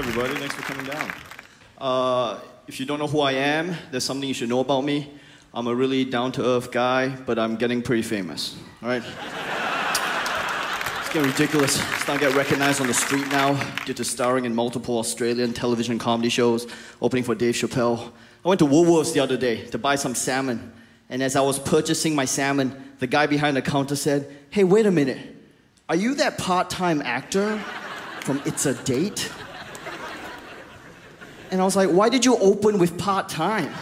everybody. Thanks for coming down. Uh, if you don't know who I am, there's something you should know about me. I'm a really down to earth guy, but I'm getting pretty famous. All right? it's getting ridiculous. Starting to get recognized on the street now due to starring in multiple Australian television comedy shows, opening for Dave Chappelle. I went to Woolworths the other day to buy some salmon, and as I was purchasing my salmon, the guy behind the counter said, Hey, wait a minute. Are you that part time actor from It's a Date? And I was like, Why did you open with part time?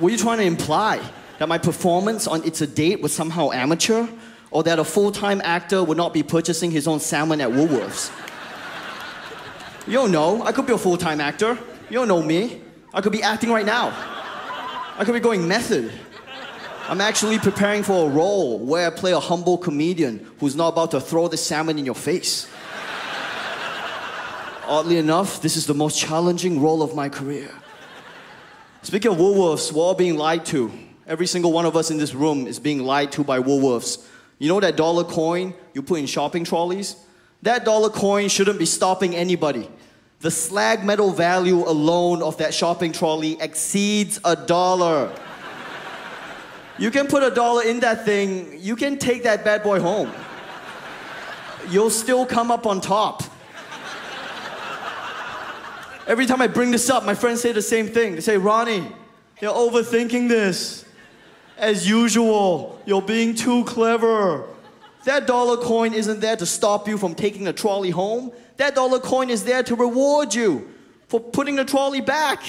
Were you trying to imply that my performance on It's a Date was somehow amateur? Or that a full time actor would not be purchasing his own salmon at Woolworths? You don't know. I could be a full time actor. You don't know me. I could be acting right now. I could be going method. I'm actually preparing for a role where I play a humble comedian who's not about to throw the salmon in your face. Oddly enough, this is the most challenging role of my career. Speaking of Woolworths, we're all being lied to. Every single one of us in this room is being lied to by Woolworths. You know that dollar coin you put in shopping trolleys? That dollar coin shouldn't be stopping anybody. The slag metal value alone of that shopping trolley exceeds a dollar. You can put a dollar in that thing, you can take that bad boy home. You'll still come up on top. Every time I bring this up, my friends say the same thing. They say, Ronny, you're overthinking this. As usual, you're being too clever. That dollar coin isn't there to stop you from taking the trolley home. That dollar coin is there to reward you for putting the trolley back.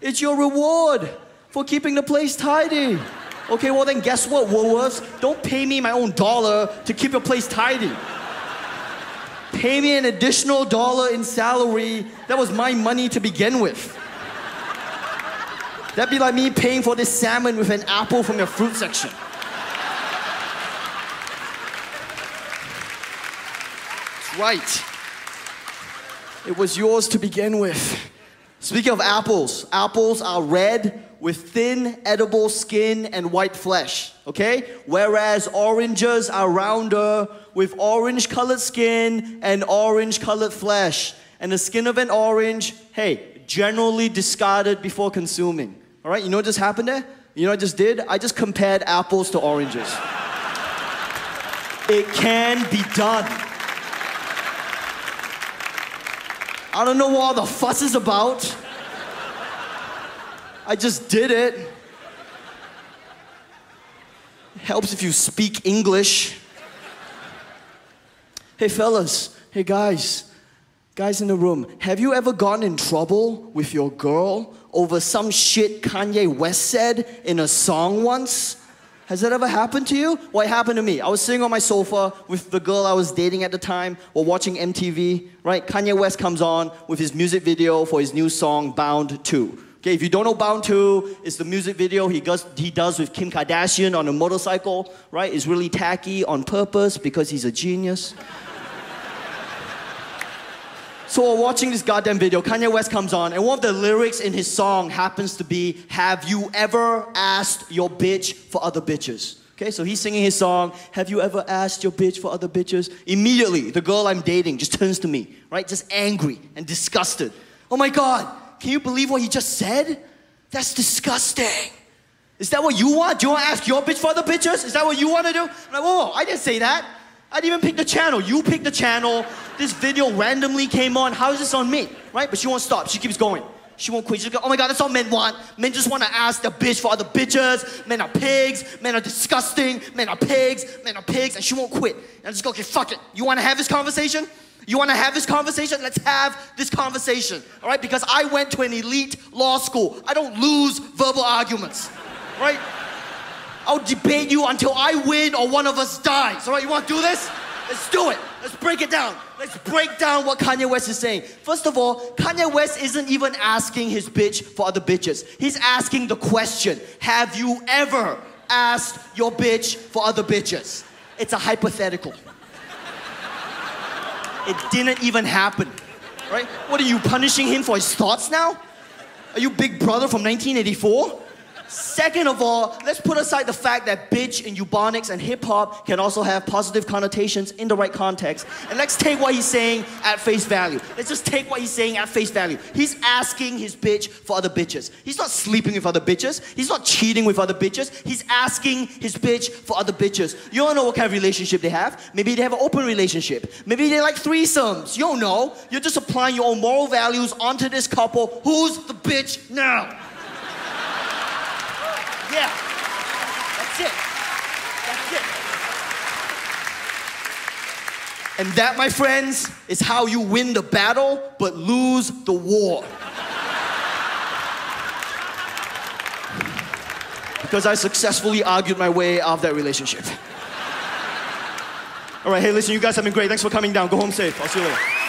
It's your reward for keeping the place tidy. Okay, well then guess what, Woolworths? Don't pay me my own dollar to keep your place tidy. Pay me an additional dollar in salary. That was my money to begin with. That'd be like me paying for this salmon with an apple from your fruit section. That's right. It was yours to begin with. Speaking of apples, apples are red with thin, edible skin and white flesh, okay? Whereas oranges are rounder with orange colored skin and orange colored flesh. And the skin of an orange, hey, generally discarded before consuming. All right, you know what just happened there? You know what I just did? I just compared apples to oranges. it can be done. I don't know what all the fuss is about. I just did it. it. Helps if you speak English. Hey, fellas. Hey, guys. Guys in the room, have you ever gotten in trouble with your girl over some shit Kanye West said in a song once? Has that ever happened to you? What happened to me? I was sitting on my sofa with the girl I was dating at the time while watching MTV, right? Kanye West comes on with his music video for his new song, Bound 2. Okay, if you don't know Bound 2, it's the music video he does, he does with Kim Kardashian on a motorcycle, right? It's really tacky on purpose because he's a genius. So while watching this goddamn video, Kanye West comes on, and one of the lyrics in his song happens to be, Have you ever asked your bitch for other bitches? Okay, so he's singing his song, Have you ever asked your bitch for other bitches? Immediately, the girl I'm dating just turns to me, right? Just angry and disgusted. Oh my god, can you believe what he just said? That's disgusting. Is that what you want? Do you want to ask your bitch for other bitches? Is that what you want to do? I'm like, whoa, I didn't say that. I didn't even pick the channel. You picked the channel. This video randomly came on. How is this on me? Right? But she won't stop. She keeps going. She won't quit. She go, oh my god, that's all men want. Men just want to ask the bitch for other bitches. Men are pigs. Men are disgusting. Men are pigs. Men are pigs. And she won't quit. And I just go, okay, fuck it. You want to have this conversation? You want to have this conversation? Let's have this conversation. All right? Because I went to an elite law school. I don't lose verbal arguments. Right? I'll debate you until I win or one of us dies. All right? You want to do this? Let's do it. Let's break it down. Let's break down what Kanye West is saying. First of all, Kanye West isn't even asking his bitch for other bitches. He's asking the question Have you ever asked your bitch for other bitches? It's a hypothetical. It didn't even happen. Right? What are you punishing him for his thoughts now? Are you Big Brother from 1984? Second of all, let's put aside the fact that bitch in Ebonics and hip hop can also have positive connotations in the right context. And let's take what he's saying at face value. Let's just take what he's saying at face value. He's asking his bitch for other bitches. He's not sleeping with other bitches. He's not cheating with other bitches. He's asking his bitch for other bitches. You don't know what kind of relationship they have. Maybe they have an open relationship. Maybe they like threesomes. You don't know. You're just applying your own moral values onto this couple. Who's the bitch now? Yeah. That's it. That's it. And that, my friends, is how you win the battle but lose the war. because I successfully argued my way out of that relationship. All right, hey, listen, you guys have been great. Thanks for coming down. Go home safe. I'll see you later.